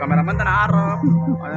kameraman tanah Arab. Ada